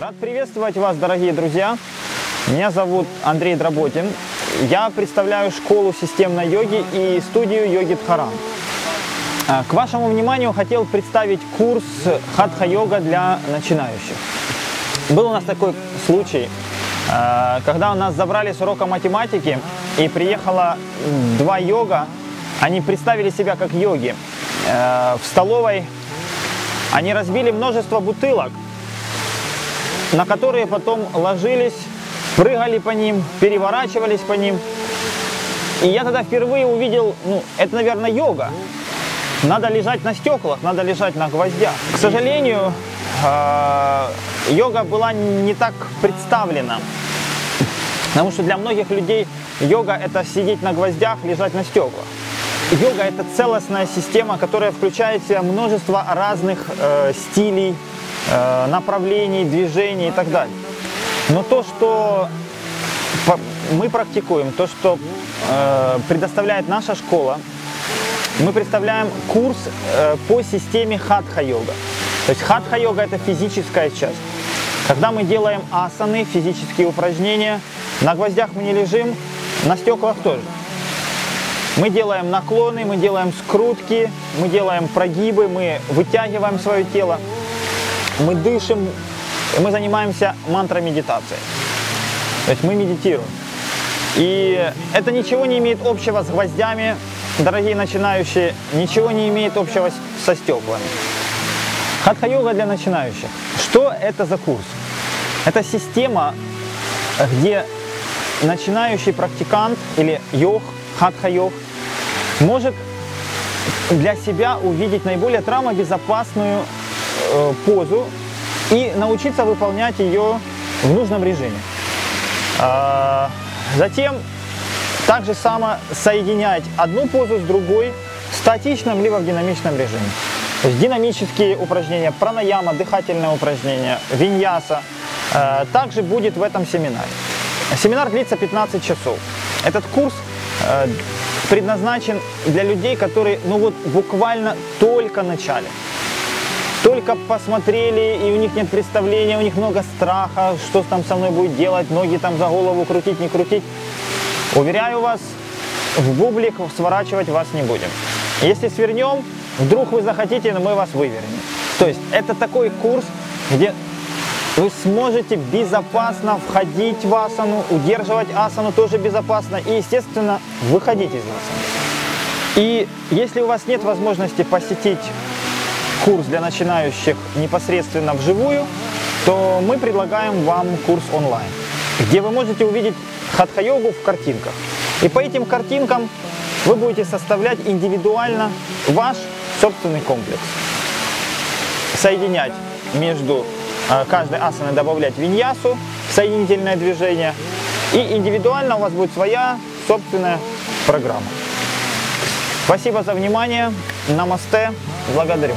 Рад приветствовать вас, дорогие друзья. Меня зовут Андрей Дроботин. Я представляю школу системной йоги и студию йоги Дхарам. А, К вашему вниманию хотел представить курс хатха-йога для начинающих. Был у нас такой случай, э, когда у нас забрали с урока математики и приехало два йога, они представили себя как йоги. Э, В столовой они разбили множество бутылок, на которые потом ложились, прыгали по ним, переворачивались по ним. И я тогда впервые увидел, ну, это, наверное, йога. Надо лежать на стеклах, надо лежать на гвоздях. К сожалению, э, йога была не так представлена. Потому что для многих людей йога это сидеть на гвоздях, лежать на стеклах. Йога это целостная система, которая включает в себя множество разных э, стилей, направлений, движений и так далее. Но то, что мы практикуем, то, что э, предоставляет наша школа, мы представляем курс э, по системе хатха-йога. То есть хатха-йога это физическая часть. Когда мы делаем асаны, физические упражнения, на гвоздях мы не лежим, на стеклах тоже. Мы делаем наклоны, мы делаем скрутки, мы делаем прогибы, мы вытягиваем свое тело, мы дышим, мы занимаемся мантра-медитацией. То есть мы медитируем. И это ничего не имеет общего с гвоздями, дорогие начинающие, ничего не имеет общего со стеклами. Хатха-йога для начинающих. Что это за курс? Это система, где начинающий практикант или йог, хатха-йог, может для себя увидеть наиболее травмобезопасную позу и научиться выполнять ее в нужном режиме. А, Затем так же само соединять одну позу с другой в статичном либо в динамичном режиме. То есть динамические упражнения, пранаяма, дыхательное упражнение, виньяса э, также будет в этом семинаре. Семинар длится 15 часов. Этот курс э, предназначен для людей, которые ну вот буквально только начали только посмотрели, и у них нет представления, у них много страха, что там со мной будет делать, ноги там за голову крутить, не крутить. Уверяю вас, в бублик сворачивать вас не будем. Если свернем, вдруг вы захотите, но мы вас вывернем. То есть это такой курс, где вы сможете безопасно входить в асану, удерживать асану тоже безопасно и, естественно, выходить из асаны. И если у вас нет возможности посетить курс для начинающих непосредственно вживую, то мы предлагаем вам курс онлайн, где вы можете увидеть хатха-йогу в картинках. И по этим картинкам вы будете составлять индивидуально ваш собственный комплекс. Соединять между э, каждой асаной добавлять виньясу, соединительное движение. И индивидуально у вас будет своя собственная программа. Спасибо за внимание. Намасте. Благодарю.